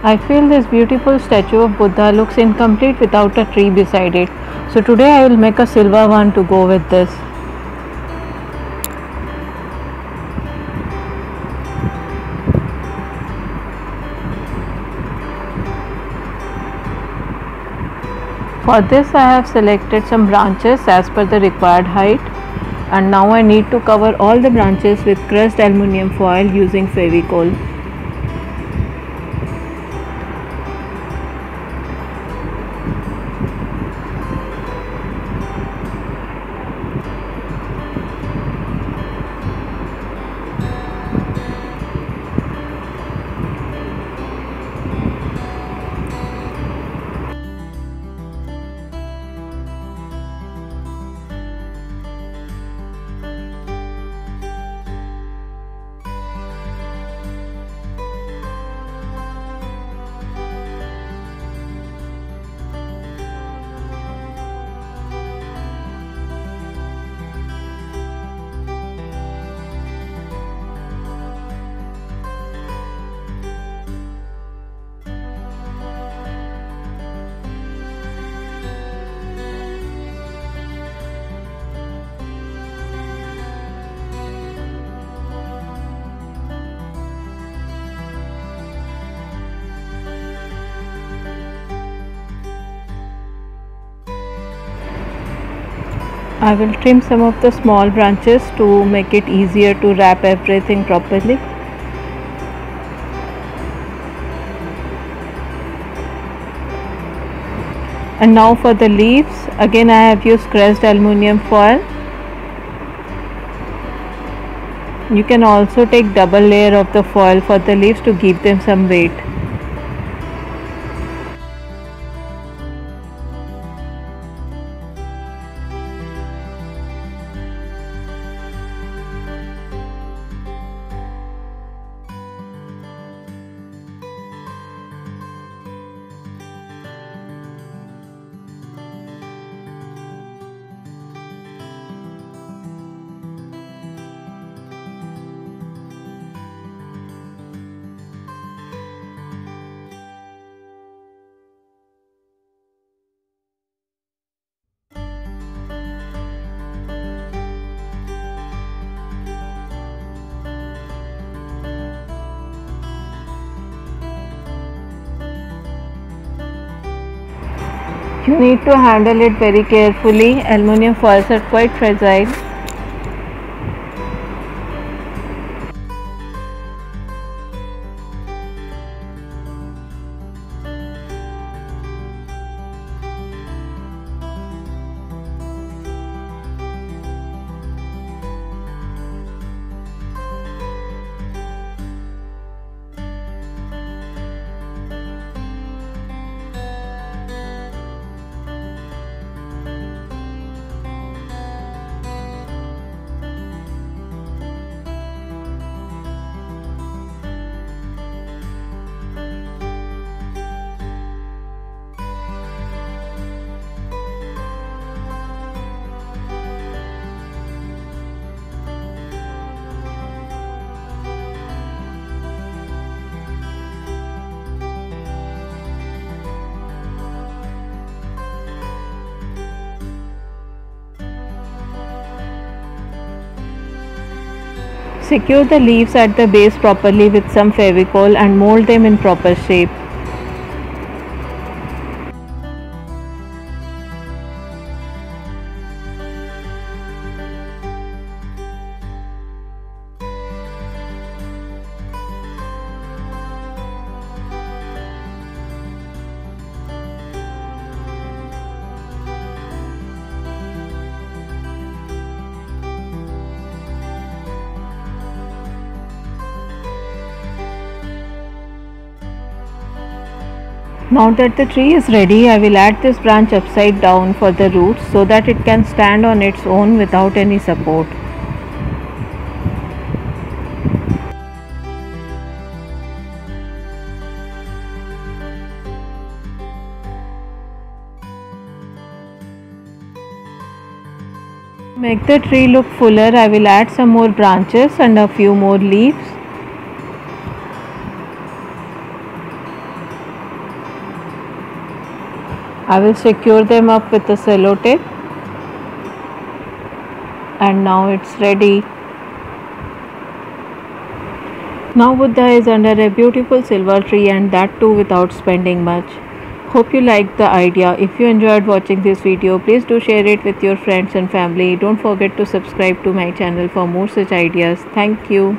I feel this beautiful statue of Buddha looks incomplete without a tree beside it. So today I will make a silver one to go with this. For this I have selected some branches as per the required height and now I need to cover all the branches with crushed aluminium foil using Fevicol. I will trim some of the small branches to make it easier to wrap everything properly. And now for the leaves, again I have used crushed aluminium foil. You can also take double layer of the foil for the leaves to give them some weight. You need to handle it very carefully. Aluminium foils are quite fragile. Secure the leaves at the base properly with some Fevicol and mold them in proper shape. Now that the tree is ready, I will add this branch upside down for the roots so that it can stand on its own without any support. make the tree look fuller. I will add some more branches and a few more leaves I will secure them up with a cello tape and now it's ready now Buddha is under a beautiful silver tree and that too without spending much Hope you liked the idea. If you enjoyed watching this video, please do share it with your friends and family. Don't forget to subscribe to my channel for more such ideas. Thank you.